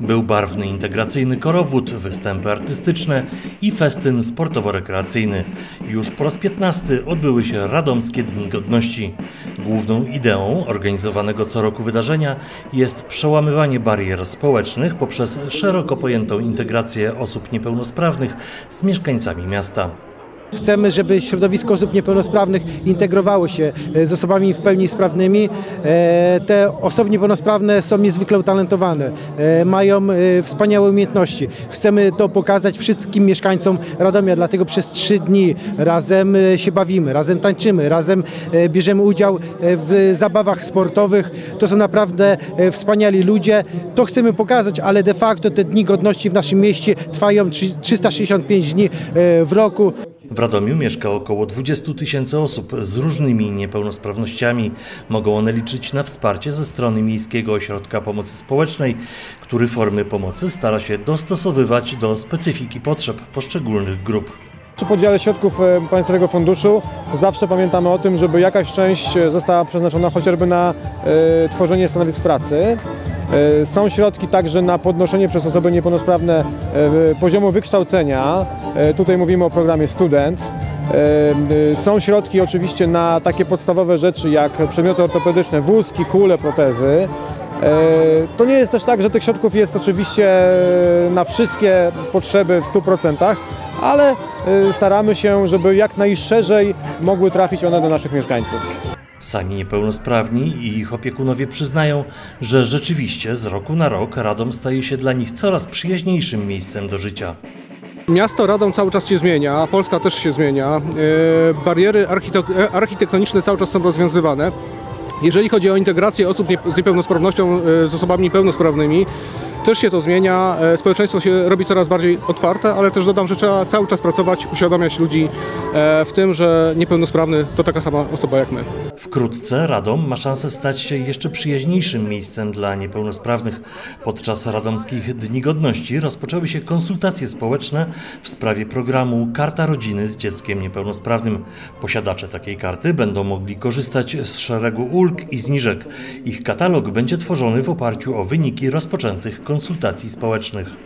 Był barwny integracyjny korowód, występy artystyczne i festyn sportowo-rekreacyjny. Już po raz 15 odbyły się Radomskie Dni Godności. Główną ideą organizowanego co roku wydarzenia jest przełamywanie barier społecznych poprzez szeroko pojętą integrację osób niepełnosprawnych z mieszkańcami miasta. Chcemy, żeby środowisko osób niepełnosprawnych integrowało się e, z osobami w pełni sprawnymi. E, Te osoby niepełnosprawne są niezwykle utalentowane, e, mają wspaniałe umiejętności. Chcemy to pokazać wszystkim mieszkańcom Radomia, dlatego przez trzy dni razem się bawimy, razem tańczymy, razem bierzemy udział w zabawach sportowych. To są naprawdę wspaniali ludzie. To chcemy pokazać, ale de facto te dni godności w naszym mieście trwają trzy- 365 dni w roku. W Radomiu mieszka około 20 tysięcy osób z różnymi niepełnosprawnościami. Mogą one liczyć na wsparcie ze strony Miejskiego Ośrodka Pomocy Społecznej, który formy pomocy stara się dostosowywać do specyfiki potrzeb poszczególnych grup. Przy podziale środków e, Państwowego Funduszu zawsze pamiętamy o tym, żeby jakaś część została przeznaczona chociażby na e, tworzenie stanowisk pracy. E, Są środki także na podnoszenie przez osoby niepełnosprawne e, poziomu wykształcenia. E, Tutaj mówimy o programie Student. Są środki oczywiście na takie podstawowe rzeczy jak przedmioty ortopedyczne, wózki, kule, protezy. To nie jest też tak, że tych środków jest oczywiście na wszystkie potrzeby w 100%, ale staramy się, żeby jak najszerzej mogły trafić one do naszych mieszkańców. Sami niepełnosprawni i ich opiekunowie przyznają, że rzeczywiście z roku na rok Radom staje się dla nich coraz przyjaźniejszym miejscem do życia. Miasto Radom cały czas się zmienia, Polska też się zmienia. E, Bariery e, architektoniczne cały czas są rozwiązywane. Jeżeli chodzi o integrację osób z niepełnosprawnością e, z osobami niepełnosprawnymi, też się to zmienia. E, Społeczeństwo się robi coraz bardziej otwarte, ale też dodam, że trzeba cały czas pracować, uświadamiać ludzi e, w tym, że niepełnosprawny to taka sama osoba jak my. Wkrótce Radom ma szansę stać się jeszcze przyjaźniejszym miejscem dla niepełnosprawnych. Podczas Radomskich Dni Godności rozpoczęły się konsultacje społeczne w sprawie programu Karta Rodziny z dzieckiem niepełnosprawnym. Posiadacze takiej karty będą mogli korzystać z szeregu ulg i zniżek. Ich katalog będzie tworzony w oparciu o wyniki rozpoczętych konsultacji społecznych.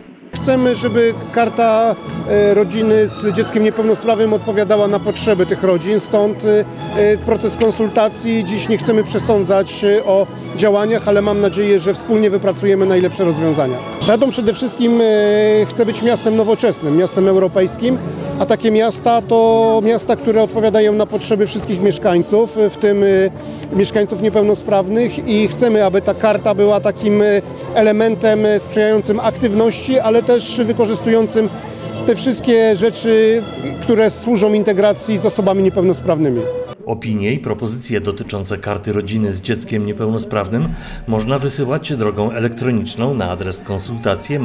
Chcemy, żeby karta e, rodziny z dzieckiem niepełnosprawnym odpowiadała na potrzeby tych rodzin, stąd e, e, proces konsultacji. Dziś nie chcemy przesądzać o działaniach, ale mam nadzieję, że wspólnie wypracujemy najlepsze rozwiązania. Radom przede wszystkim chce być miastem nowoczesnym, miastem europejskim, a takie miasta to miasta, które odpowiadają na potrzeby wszystkich mieszkańców, w tym mieszkańców niepełnosprawnych i chcemy, aby ta karta była takim elementem sprzyjającym aktywności, ale też wykorzystującym te wszystkie rzeczy, które służą integracji z osobami niepełnosprawnymi. Opinie i propozycje dotyczące karty rodziny z dzieckiem niepełnosprawnym można wysyłać drogą elektroniczną na adres konsultacje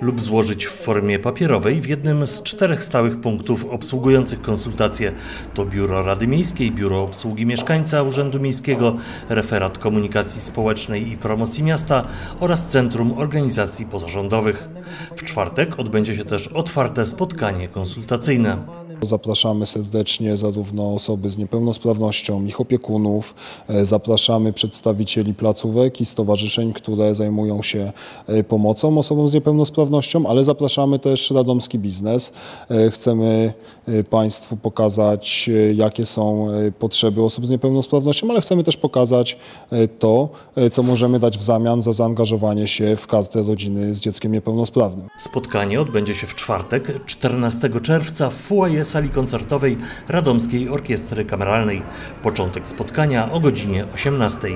lub złożyć w formie papierowej w jednym z czterech stałych punktów obsługujących konsultacje. To Biuro Rady Miejskiej, Biuro Obsługi Mieszkańca Urzędu Miejskiego, Referat Komunikacji Społecznej i Promocji Miasta oraz Centrum Organizacji Pozarządowych. W czwartek odbędzie się też otwarte spotkanie konsultacyjne. Zapraszamy serdecznie zarówno osoby z niepełnosprawnością, ich opiekunów, e, zapraszamy przedstawicieli placówek i stowarzyszeń, które zajmują się e, pomocą osobom z niepełnosprawnością, ale zapraszamy też radomski biznes. E, Chcemy Państwu pokazać, jakie są potrzeby osób z niepełnosprawnością, ale chcemy też pokazać to, co możemy dać w zamian za zaangażowanie się w kartę rodziny z dzieckiem niepełnosprawnym. Spotkanie odbędzie się w czwartek, 14 czerwca w foyer sali koncertowej Radomskiej Orkiestry Kameralnej. Początek spotkania o godzinie 18.